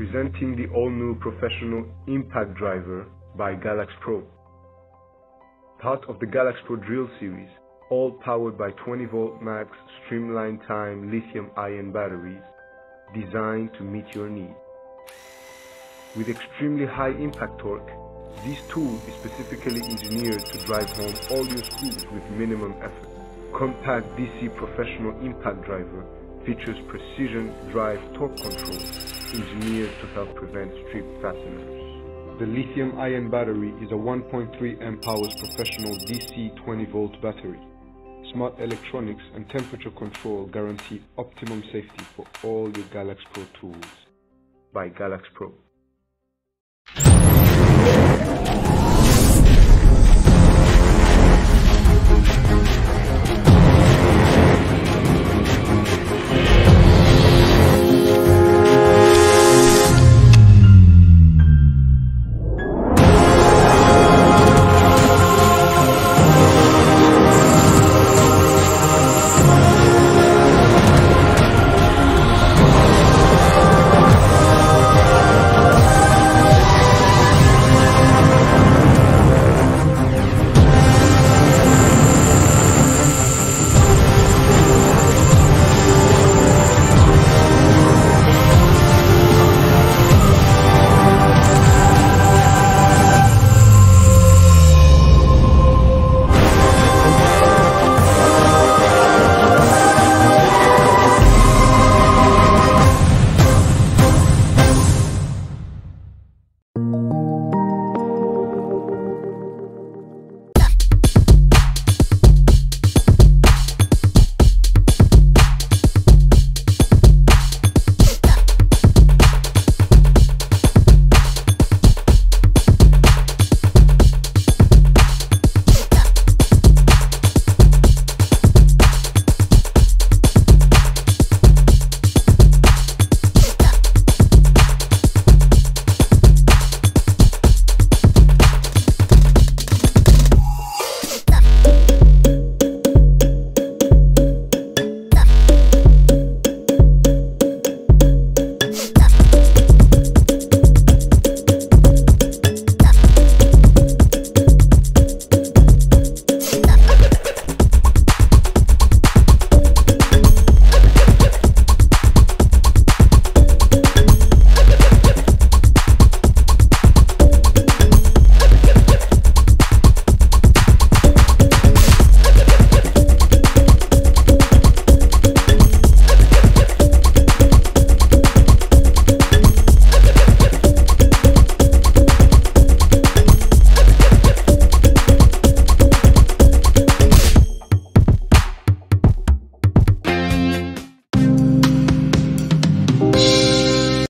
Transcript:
Presenting the all-new professional impact driver by Galax Pro. Part of the Galax Pro drill series, all powered by 20 volt max streamline time lithium ion batteries designed to meet your needs. With extremely high impact torque, this tool is specifically engineered to drive home all your screws with minimum effort. Compact DC Professional Impact Driver features precision drive torque control engineered to help prevent strip fasteners. The lithium ion battery is a 1.3 amp hours professional DC 20 volt battery. Smart electronics and temperature control guarantee optimum safety for all your Galax Pro tools by Galax Pro.